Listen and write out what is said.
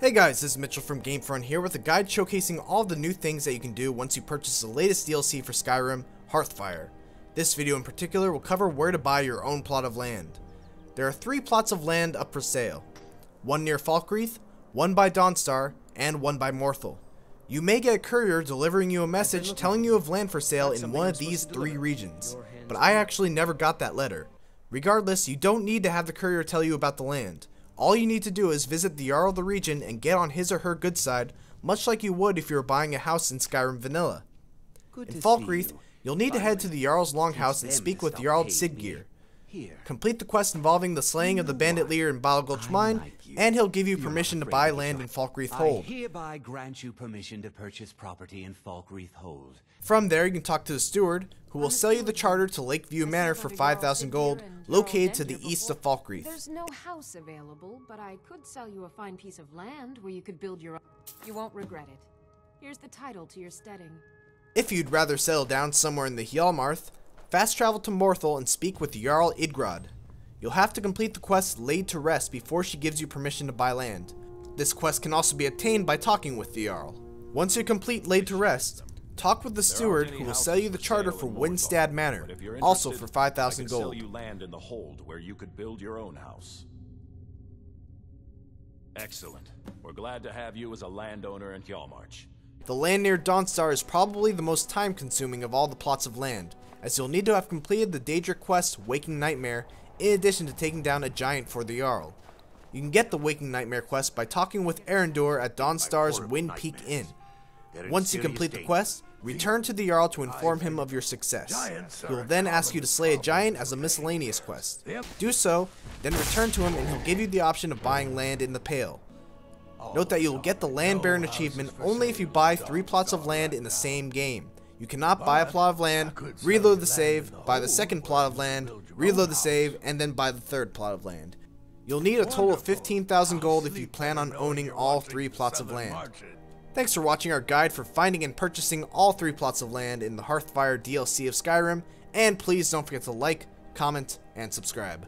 Hey guys, this is Mitchell from Gamefront here with a guide showcasing all the new things that you can do once you purchase the latest DLC for Skyrim, Hearthfire. This video in particular will cover where to buy your own plot of land. There are three plots of land up for sale. One near Falkreath, one by Dawnstar, and one by Morthal. You may get a courier delivering you a message telling you of land for sale in one of these three regions, but I actually never got that letter. Regardless, you don't need to have the courier tell you about the land. All you need to do is visit the Jarl of the region and get on his or her good side, much like you would if you were buying a house in Skyrim Vanilla. Good In Falkreath, you. you'll need to head to the Jarl's Longhouse and speak with Jarl. Siddgeir. Complete the quest involving the slaying of the bandit leader in Bilegulch Mine, like and he'll give you You're permission to buy land in. Falkreath I hereby grant you permission to purchase property in Falkreath Hold. From there, you can talk to the steward, who will sell you the charter to Lakeview Manor for 5,000 gold, located to the east of Falkreath. There's no house available, but I could sell you a fine piece of land where you could build your own. You won't regret it. Here's the title to your steading. If you'd rather settle down somewhere in the Hjaalmarch, fast travel to Morthal and speak with Jarl Idgrod. You'll have to complete the quest Laid to Rest before she gives you permission to buy land. This quest can also be obtained by talking with the Jarl. Once you complete Laid to Rest, talk with the steward who will sell you the charter for Windstad Manor, if you're also for 5,000 I could sell gold. you land in the hold where you could build your own house. Excellent. We're glad to have you as a landowner in Hjaalmarch. The land near Dawnstar is probably the most time consuming of all the plots of land, as you'll need to have completed the Daedric quest Waking Nightmare in addition to taking down a giant for the Jarl. You can get the Waking Nightmare quest by talking with Erandur at Dawnstar's Wind Peak Inn. Once you complete the quest, return to the Jarl to inform him of your success. He will then ask you to slay a giant as a miscellaneous quest. Do so, then return to him and he'll give you the option of buying land in the Pale. Note that you will get the Land Baron achievement only if you buy three plots of land in the same game. You cannot buy a plot of land, reload the save, buy the second plot of land, reload the save, and then buy the third plot of land. You'll need a total of 15,000 gold if you plan on owning all three plots of land. Thanks for watching our guide for finding and purchasing all three plots of land in the Hearthfire DLC of Skyrim, and please don't forget to like, comment, and subscribe.